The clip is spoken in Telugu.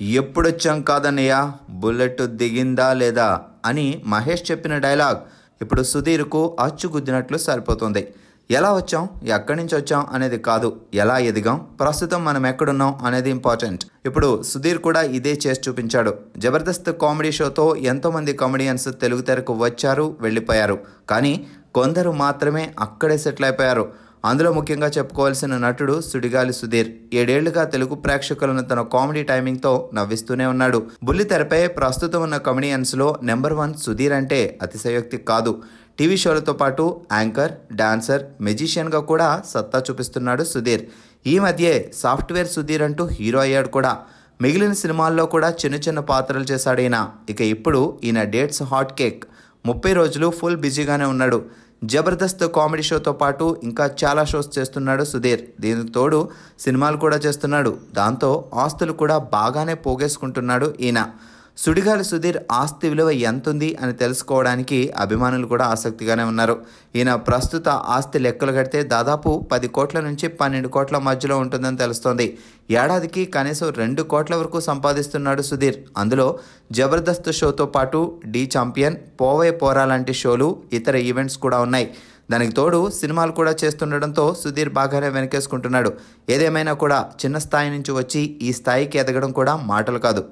ఎప్పుడొచ్చాం కాదన్నయ్యా? బుల్లెట్ దిగిందా లేదా? అని మహేష్ చెప్పిన డైలాగ్ ఇప్పుడు సుధీర్కు అచ్చుగుద్దినట్లు సరిపోతుంది. ఎలా వచ్చాం? ఎక్కడి నుంచి వచ్చాం అనేది కాదు. ఎలా ఎదిగాం? ప్రస్తుతం మనం ఎక్కడున్నాం అనేది ఇంపార్టెంట్. ఇప్పుడు సుధీర్ కూడా ఇదే చేసి చూపించాడు. జబర్దస్త్ కామెడీ షోతో ఎంతోమంది కామెడియన్స్ తెలుగు తెరకు వచ్చారు వెళ్ళిపోయారు. కానీ కొందరు మాత్రమే అక్కడే సెటిల్ అయిపోయారు. అందులో ముఖ్యంగా చెప్పుకోవాల్సిన నటుడు సుడిగాలి సుధీర్. ఏడేళ్ళుగా తెలుగు ప్రేక్షకులను తన కామెడీ టైమింగ్తో నవ్విస్తూనే ఉన్నాడు. బుల్లితెరపై ప్రస్తుతం ఉన్న కమెడియన్స్లో నెంబర్ వన్ సుధీర్ అంటే అతిశయోక్తి కాదు. టీవీ షోలతో పాటు యాంకర్ డాన్సర్ మెజిషియన్గా కూడా సత్తా చూపిస్తున్నాడు సుధీర్. ఈ మధ్యే సాఫ్ట్వేర్ సుధీర్ అంటూ హీరో అయ్యాడు కూడా. మిగిలిన సినిమాల్లో కూడా చిన్న చిన్న పాత్రలు చేశాడు ఈయన. ఇక ఇప్పుడు ఈయన డేట్స్ హాట్ కేక్. ముప్పై రోజులు ఫుల్ బిజీగానే ఉన్నాడు. జబర్దస్త్ కామెడీ షోతో పాటు ఇంకా చాలా షోస్ చేస్తున్నాడు సుధీర్. దీనికి తోడు సినిమాలు కూడా చేస్తున్నాడు. దాంతో ఆస్తులు కూడా బాగానే పోగేసుకుంటున్నాడు ఈయన. సుడిగాలి సుధీర్ ఆస్తి విలువ ఎంతుంది అని తెలుసుకోవడానికి అభిమానులు కూడా ఆసక్తిగానే ఉన్నారు. ఈయన ప్రస్తుత ఆస్తి లెక్కలు కడితే దాదాపు పది కోట్ల నుంచి పన్నెండు కోట్ల మధ్యలో ఉంటుందని తెలుస్తోంది. ఏడాదికి కనీసం రెండు కోట్ల వరకు సంపాదిస్తున్నాడు సుధీర్. అందులో జబర్దస్త్ షోతో పాటు డి ఛాంపియన్ పోవే పోరా లాంటి షోలు ఇతర ఈవెంట్స్ కూడా ఉన్నాయి. దానికి తోడు సినిమాలు కూడా చేస్తుండడంతో సుధీర్ బాగానే వెనకేసుకుంటున్నాడు. ఏదేమైనా కూడా చిన్న స్థాయి నుంచి వచ్చి ఈ స్థాయికి ఎదగడం కూడా మాటలు కాదు.